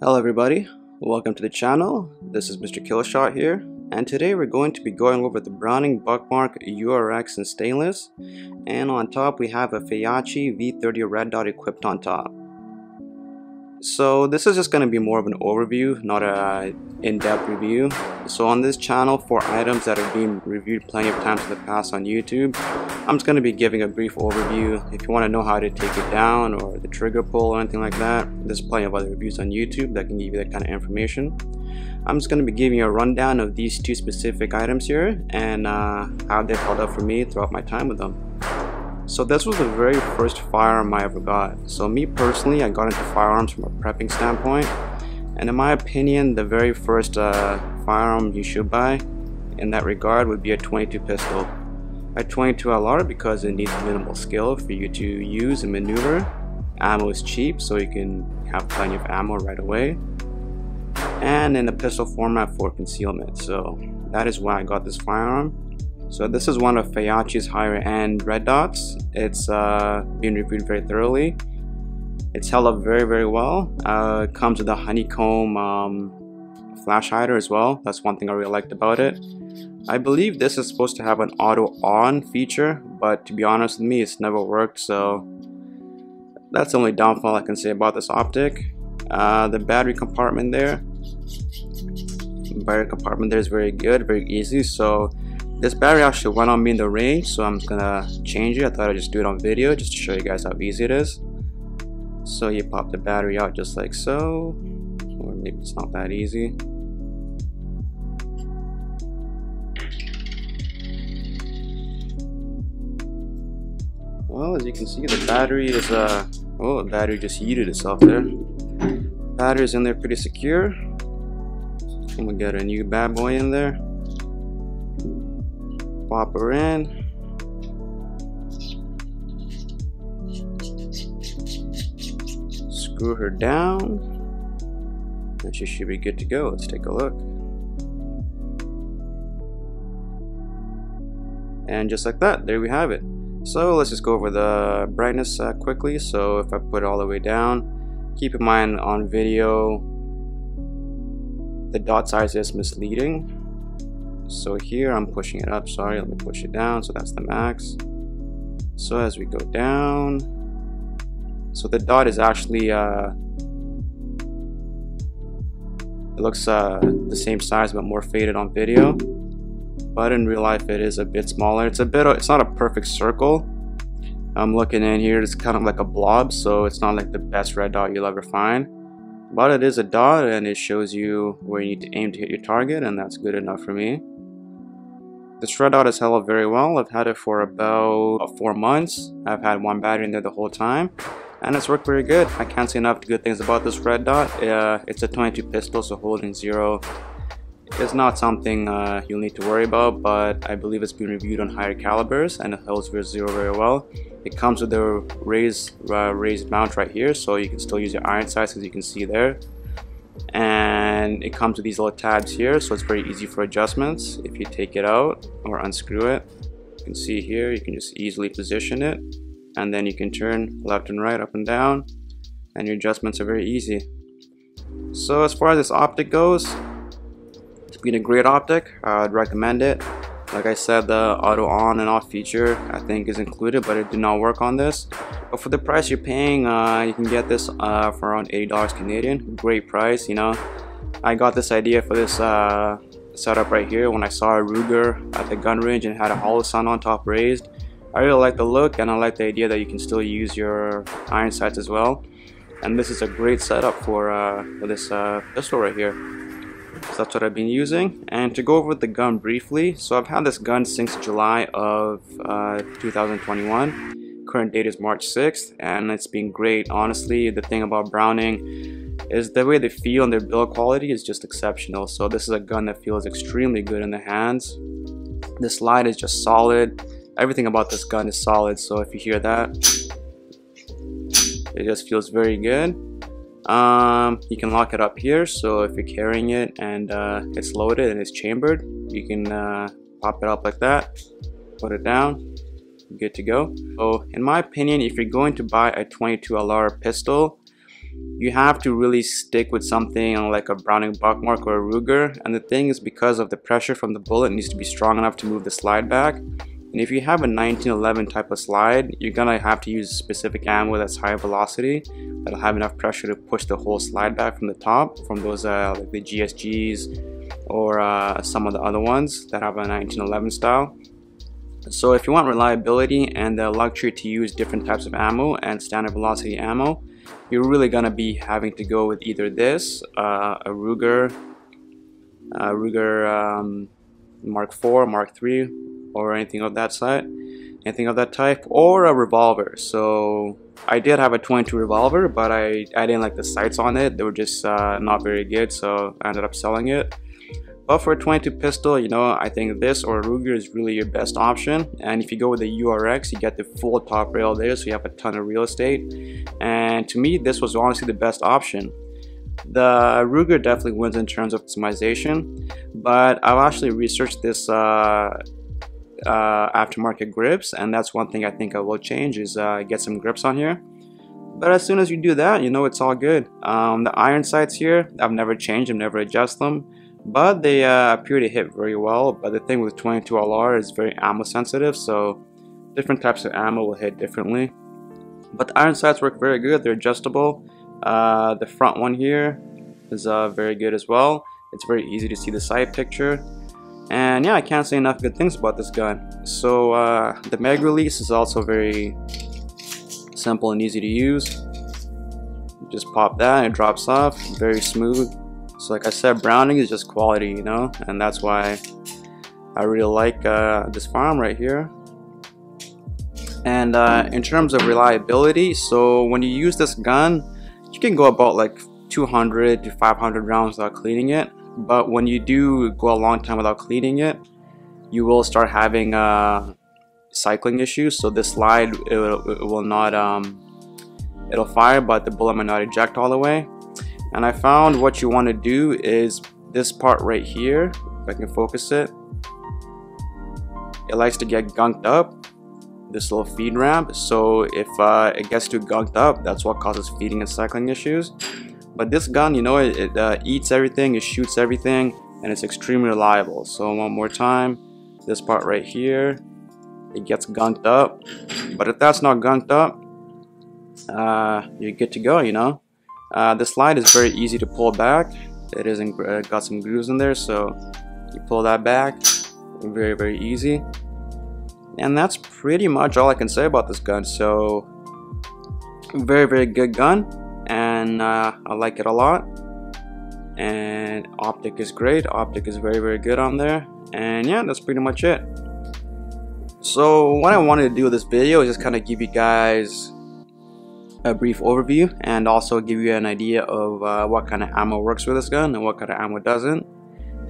Hello everybody, welcome to the channel. This is Mr. Killshot here, and today we're going to be going over the Browning Buckmark URX in stainless, and on top we have a Feyachi V30 red dot equipped on top. So this is just going to be more of an overview, not a in-depth review. So on this channel for items that have been reviewed plenty of times in the past on YouTube, I'm just going to be giving a brief overview. If you want to know how to take it down or the trigger pull or anything like that, there's plenty of other reviews on YouTube that can give you that kind of information. I'm just going to be giving you a rundown of these two specific items here and uh, how they've held up for me throughout my time with them. So this was the very first firearm I ever got. So me personally, I got into firearms from a prepping standpoint. And in my opinion, the very first uh, firearm you should buy in that regard would be a 22 pistol. A 22 LR because it needs minimal skill for you to use and maneuver. Ammo is cheap so you can have plenty of ammo right away. And in the pistol format for concealment. So that is why I got this firearm. So this is one of Feyachi's higher end red dots. It's uh, been reviewed very thoroughly. It's held up very very well. Uh, it comes with a honeycomb um, flash hider as well. That's one thing I really liked about it. I believe this is supposed to have an auto on feature, but to be honest with me, it's never worked. So that's the only downfall I can say about this optic. Uh, the battery compartment there, battery compartment there is very good, very easy. So this battery actually went on me in the range, so I'm just gonna change it. I thought I'd just do it on video just to show you guys how easy it is. So you pop the battery out just like so, or maybe it's not that easy. As you can see, the battery is, uh, oh, the battery just heated itself there. Battery's in there pretty secure. I'm gonna get a new bad boy in there pop her in. Screw her down. And she should be good to go. Let's take a look. And just like that, there we have it. So let's just go over the brightness uh, quickly. So if I put it all the way down, keep in mind on video, the dot size is misleading. So here I'm pushing it up. Sorry let me push it down. So that's the max. So as we go down so the dot is actually uh, it looks uh, the same size but more faded on video but in real life it is a bit smaller it's a bit it's not a perfect circle I'm looking in here it's kind of like a blob so it's not like the best red dot you'll ever find but it is a dot and it shows you where you need to aim to hit your target and that's good enough for me this red dot has held up very well. I've had it for about four months. I've had one battery in there the whole time and it's worked very good. I can't say enough good things about this red dot. Uh, it's a 22 pistol so holding zero is not something uh, you'll need to worry about but I believe it's been reviewed on higher calibers and it holds zero very well. It comes with a raised, uh, raised mount right here so you can still use your iron sights as you can see there. And it comes with these little tabs here so it's very easy for adjustments. If you take it out or unscrew it you can see here you can just easily position it. And then you can turn left and right up and down and your adjustments are very easy. So as far as this optic goes it's been a great optic I'd recommend it like I said, the auto on and off feature I think is included, but it did not work on this. But for the price you're paying, uh, you can get this uh, for around $80 Canadian. Great price, you know. I got this idea for this uh, setup right here when I saw a Ruger at the gun range and had a Holosun on top raised. I really like the look and I like the idea that you can still use your iron sights as well. And this is a great setup for, uh, for this uh, pistol right here. So that's what I've been using. And to go over the gun briefly, so I've had this gun since July of uh, 2021. Current date is March 6th, and it's been great. Honestly, the thing about Browning is the way they feel and their build quality is just exceptional. So this is a gun that feels extremely good in the hands. The slide is just solid. Everything about this gun is solid, so if you hear that, it just feels very good um, you can lock it up here so if you're carrying it and uh, it's loaded and it's chambered you can uh, pop it up like that put it down good to go. So in my opinion if you're going to buy a 22 LR pistol you have to really stick with something like a Browning Buckmark or a Ruger and the thing is because of the pressure from the bullet needs to be strong enough to move the slide back and if you have a 1911 type of slide you're gonna have to use specific ammo that's high velocity that'll have enough pressure to push the whole slide back from the top from those uh, like the GSGs or uh, some of the other ones that have a 1911 style. So if you want reliability and the luxury to use different types of ammo and standard velocity ammo you're really gonna be having to go with either this, uh, a Ruger, a Ruger um, Mark IV, Mark III, or anything of that side, anything of that type, or a revolver. So I did have a 22 revolver, but I, I didn't like the sights on it. They were just uh, not very good, so I ended up selling it. But for a 22 pistol, you know, I think this or Ruger is really your best option. And if you go with the URX, you get the full top rail there, so you have a ton of real estate. And to me, this was honestly the best option. The Ruger definitely wins in terms of customization, but I've actually researched this uh, uh, aftermarket grips, and that's one thing I think I will change is uh, get some grips on here. But as soon as you do that, you know it's all good. Um, the iron sights here, I've never changed them, never adjust them but they uh, appear to hit very well. But the thing with 22 LR is very ammo sensitive so different types of ammo will hit differently. But the iron sights work very good they're adjustable. Uh, the front one here is uh, very good as well. It's very easy to see the side picture and yeah I can't say enough good things about this gun so uh, the mag release is also very simple and easy to use just pop that it drops off very smooth so like I said, Browning is just quality, you know, and that's why I really like uh, this farm right here. And uh, in terms of reliability, so when you use this gun, you can go about like 200 to 500 rounds without cleaning it. But when you do go a long time without cleaning it, you will start having uh, cycling issues. So this slide, it will, it will not, um, it'll fire, but the bullet might not eject all the way. And I found what you want to do is this part right here if I can focus it. It likes to get gunked up this little feed ramp. So if uh, it gets too gunked up that's what causes feeding and cycling issues but this gun you know it, it uh, eats everything it shoots everything and it's extremely reliable so one more time this part right here it gets gunked up but if that's not gunked up uh, you're good to go you know uh, the slide is very easy to pull back. It isn't uh, got some grooves in there, so you pull that back. Very very easy. And that's pretty much all I can say about this gun. So very very good gun, and uh, I like it a lot. And optic is great. Optic is very very good on there. And yeah, that's pretty much it. So what I wanted to do with this video is just kind of give you guys a brief overview and also give you an idea of uh, what kind of ammo works with this gun and what kind of ammo doesn't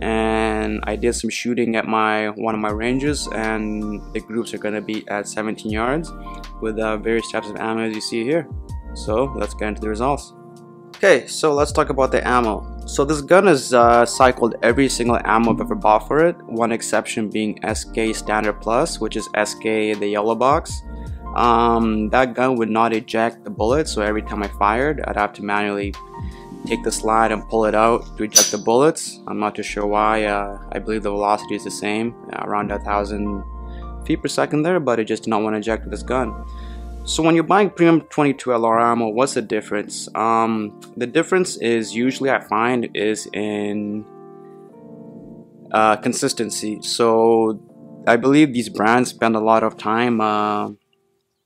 and I did some shooting at my one of my ranges and the groups are going to be at 17 yards with uh, various types of ammo as you see here so let's get into the results okay so let's talk about the ammo. So this gun is uh, cycled every single ammo I've ever bought for it one exception being SK Standard Plus which is SK the yellow box. Um, that gun would not eject the bullet so every time I fired I'd have to manually take the slide and pull it out to eject the bullets. I'm not too sure why uh, I believe the velocity is the same around a thousand feet per second there but it just did not want to eject with this gun so when you're buying premium 22 LR ammo what's the difference um, the difference is usually I find is in uh, consistency so I believe these brands spend a lot of time uh,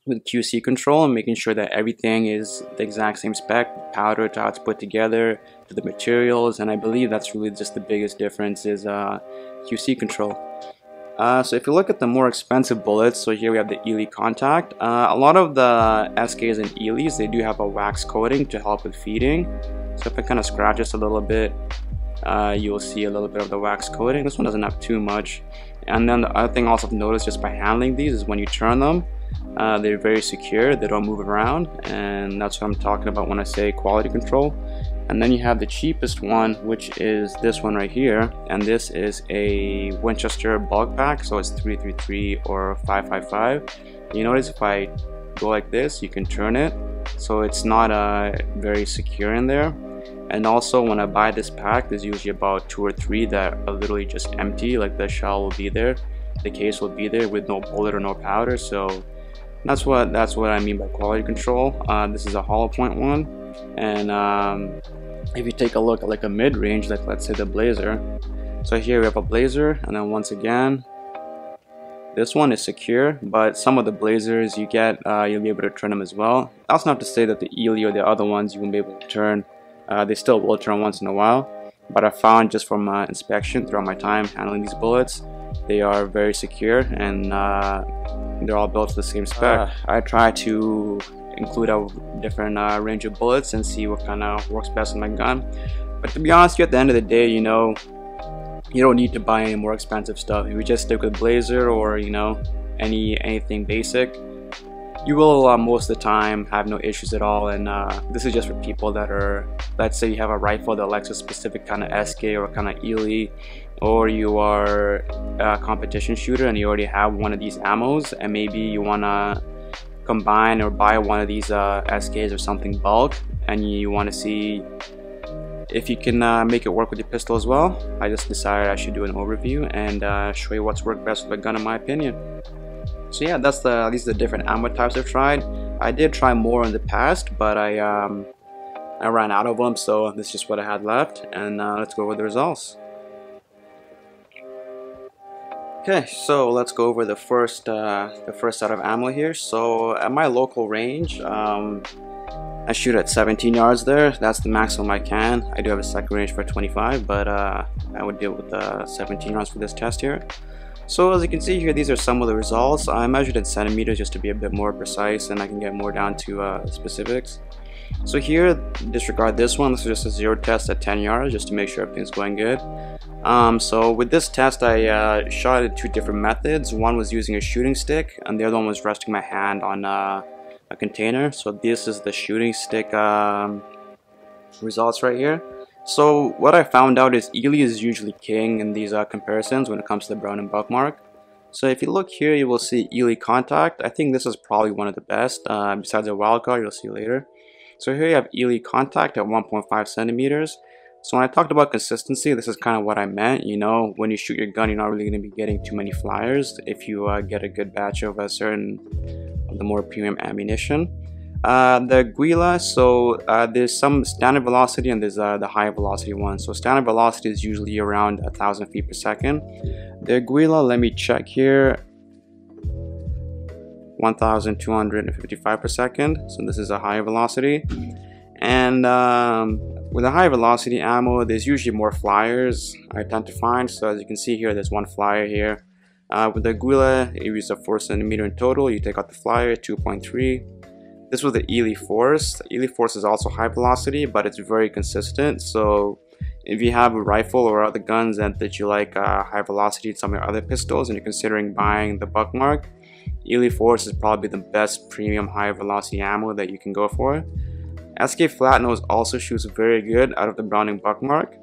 with QC control and making sure that everything is the exact same spec, powder to how it's put together, to the materials, and I believe that's really just the biggest difference is uh, QC control. Uh, so if you look at the more expensive bullets, so here we have the Eley Contact. Uh, a lot of the SKs and Elites, they do have a wax coating to help with feeding. So if I kind of scratch this a little bit, uh, you'll see a little bit of the wax coating. This one doesn't have too much. And then the other thing also to notice just by handling these is when you turn them, uh, they're very secure, they don't move around, and that's what I'm talking about when I say quality control. And then you have the cheapest one, which is this one right here, and this is a Winchester bulk pack, so it's 333 or 555. You notice if I go like this, you can turn it, so it's not uh, very secure in there. And also when I buy this pack there's usually about two or three that are literally just empty like the shell will be there the case will be there with no bullet or no powder so that's what that's what I mean by quality control. Uh, this is a hollow point one and um, if you take a look at like a mid-range like let's say the blazer so here we have a blazer and then once again this one is secure, but some of the blazers you get, uh, you'll be able to turn them as well. That's not to say that the Eley or the other ones you won't be able to turn. Uh, they still will turn once in a while, but I found just from uh, inspection throughout my time handling these bullets, they are very secure and uh, they're all built to the same spec. Uh, I try to include a different uh, range of bullets and see what kind of works best in my gun. But to be honest, you at the end of the day, you know, you don't need to buy any more expensive stuff. If you just stick with Blazer or you know any anything basic, you will uh, most of the time have no issues at all. And uh, this is just for people that are, let's say you have a rifle that likes a specific kind of SK or kind of Eley, or you are a competition shooter and you already have one of these ammos, and maybe you wanna combine or buy one of these uh, SKs or something bulk, and you want to see if you can uh, make it work with your pistol as well, I just decided I should do an overview and uh, show you what's worked best with a gun in my opinion. So yeah, that's the these are the different ammo types I've tried. I did try more in the past, but I um, I ran out of them, so this is just what I had left. And uh, let's go over the results. Okay, so let's go over the first uh, the first set of ammo here. So at my local range, um, I shoot at 17 yards there. That's the maximum I can. I do have a second range for 25, but uh, I would deal with uh, 17 yards for this test here. So as you can see here, these are some of the results. I measured in centimeters just to be a bit more precise and I can get more down to uh, specifics. So here, disregard this one. This is just a zero test at 10 yards just to make sure everything's going good. Um, so with this test, I uh, shot it two different methods. One was using a shooting stick and the other one was resting my hand on uh, a container. So this is the shooting stick um, results right here. So what I found out is Eley is usually king in these uh, comparisons when it comes to the Browning Buckmark. So if you look here, you will see Eley Contact. I think this is probably one of the best. Uh, besides the wildcard, you'll see later. So here you have Eley Contact at 1.5 centimeters. So when I talked about consistency, this is kind of what I meant. You know, when you shoot your gun, you're not really going to be getting too many flyers if you uh, get a good batch of a certain the more premium ammunition. Uh, the Aguila, so uh, there's some standard velocity and there's uh, the high velocity one. So standard velocity is usually around a thousand feet per second. The Aguila, let me check here, 1255 per second. So this is a high velocity. And um, with a high velocity ammo, there's usually more flyers I tend to find. So as you can see here, there's one flyer here. Uh, with the Aguila, you use a 4 centimeter in total. You take out the flyer, 2.3. This was the Eley Force. Eley Force is also high velocity, but it's very consistent. So if you have a rifle or other guns and that you like uh, high velocity some of your other pistols and you're considering buying the Buckmark, Eley Force is probably the best premium high velocity ammo that you can go for. SK Flatnose also shoots very good out of the Browning Buckmark.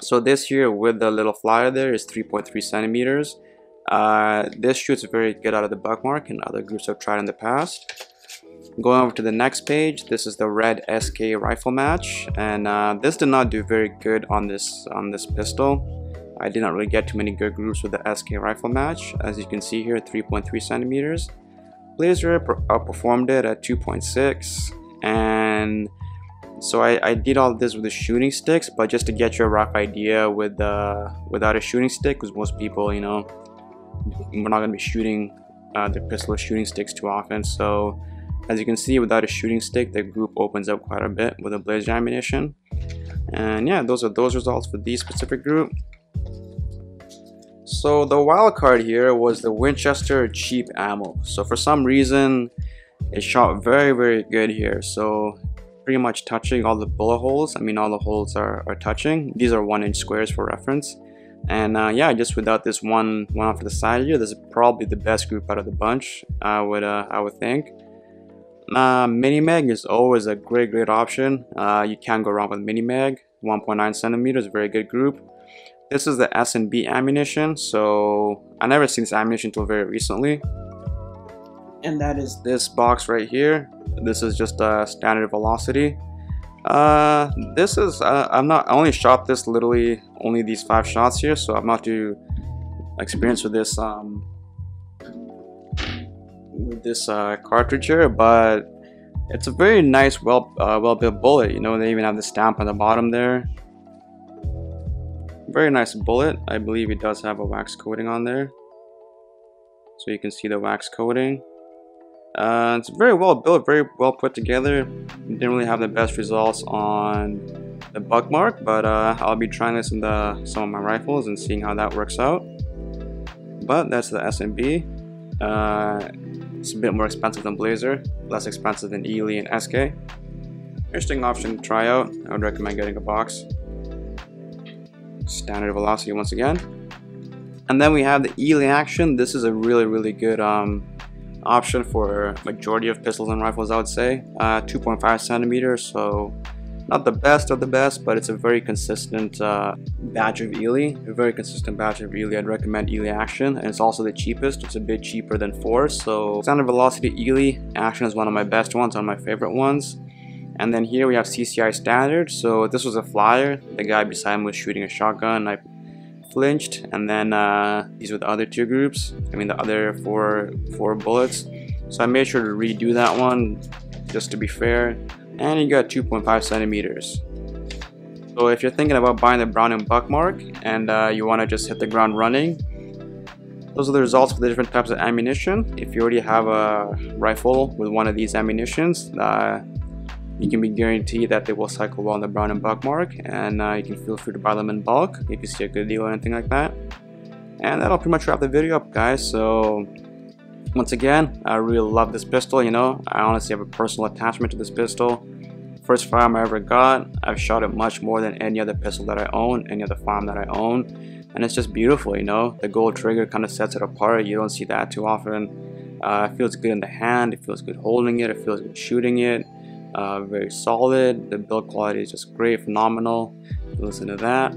So this here with the little flyer there is 3.3 centimeters. Uh, this shoots very good out of the Buckmark and other groups have tried in the past. Going over to the next page, this is the red SK rifle match, and uh, this did not do very good on this on this pistol. I did not really get too many good groups with the SK rifle match. As you can see here, 3.3 centimeters. Blazer outperformed it at 2.6, and so I, I, did all this with the shooting sticks, but just to get you a rough idea with uh, without a shooting stick, because most people, you know, we're not going to be shooting uh, the pistol shooting sticks too often. So as you can see, without a shooting stick, the group opens up quite a bit with a blazer ammunition. And yeah, those are those results for these specific group. So the wild card here was the Winchester cheap ammo. So for some reason, it shot very, very good here. So pretty much touching all the bullet holes. I mean, all the holes are, are touching. These are one inch squares for reference. And uh, yeah, just without this one one off to the side here, this is probably the best group out of the bunch. I would uh, I would think. Uh, mini mag is always a great great option. Uh, you can't go wrong with mini mag. 1.9 centimeters, very good group. This is the S&B ammunition. So I never seen this ammunition until very recently. And that is this box right here. This is just a standard velocity. Uh, this is uh, I'm not I only shot this literally only these five shots here, so I'm not too experienced with this um with this uh, cartridge here, but it's a very nice, well uh, well built bullet. You know, they even have the stamp on the bottom there. Very nice bullet. I believe it does have a wax coating on there, so you can see the wax coating. Uh, it's very well built, very well put together. Didn't really have the best results on the Buckmark, but uh, I'll be trying this in the, some of my rifles and seeing how that works out. But that's the S&B. Uh, it's a bit more expensive than Blazer, less expensive than Eley and SK. Interesting option to try out. I would recommend getting a box. Standard velocity once again. And then we have the Eley Action. This is a really, really good um, option for majority of pistols and rifles I would say uh, 2.5 centimeters so not the best of the best but it's a very consistent uh, batch of Eley. a very consistent batch of Eley. I'd recommend Eley Action and it's also the cheapest it's a bit cheaper than Force so standard velocity Eley Action is one of my best ones one of my favorite ones and then here we have CCI standard. So this was a flyer. The guy beside me was shooting a shotgun. I flinched. And then uh, these were the other two groups. I mean the other four four bullets. So I made sure to redo that one just to be fair. And you got 2.5 centimeters. So if you're thinking about buying the Browning Buckmark and uh, you want to just hit the ground running those are the results for the different types of ammunition. If you already have a rifle with one of these ammunitions uh, you can be guaranteed that they will cycle well on the Browning Buckmark and uh, you can feel free to buy them in bulk if you see a good deal or anything like that. And that'll pretty much wrap the video up guys, so once again, I really love this pistol, you know, I honestly have a personal attachment to this pistol. First firearm I ever got, I've shot it much more than any other pistol that I own, any other firearm that I own, and it's just beautiful, you know, the gold trigger kind of sets it apart, you don't see that too often. Uh, it feels good in the hand, it feels good holding it, it feels good shooting it uh, very solid. The build quality is just great phenomenal. Listen to that.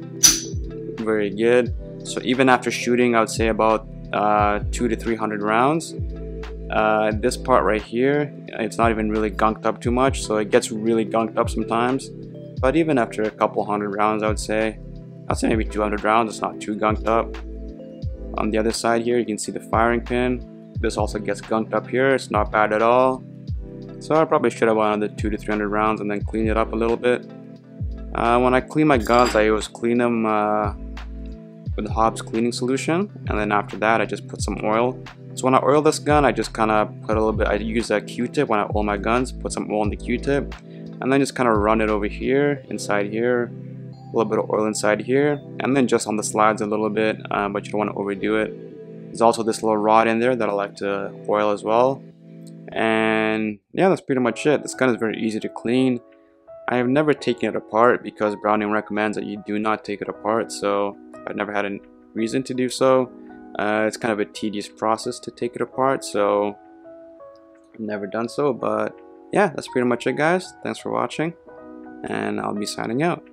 Very good. So even after shooting I would say about uh, two to three hundred rounds uh, this part right here it's not even really gunked up too much so it gets really gunked up sometimes. But even after a couple hundred rounds I would say I'd say maybe 200 rounds it's not too gunked up. On the other side here you can see the firing pin. This also gets gunked up here it's not bad at all so I probably should have wanted the 2 to 300 rounds and then clean it up a little bit. Uh, when I clean my guns, I always clean them uh, with Hoppe's cleaning solution. And then after that, I just put some oil. So when I oil this gun, I just kind of put a little bit, I use a Q-tip when I oil my guns, put some oil on the Q-tip. And then just kind of run it over here, inside here, a little bit of oil inside here, and then just on the slides a little bit, um, but you don't want to overdo it. There's also this little rod in there that I like to oil as well and yeah that's pretty much it. This gun is very easy to clean. I have never taken it apart because Browning recommends that you do not take it apart so I've never had a reason to do so. Uh, it's kind of a tedious process to take it apart so I've never done so but yeah that's pretty much it guys. Thanks for watching and I'll be signing out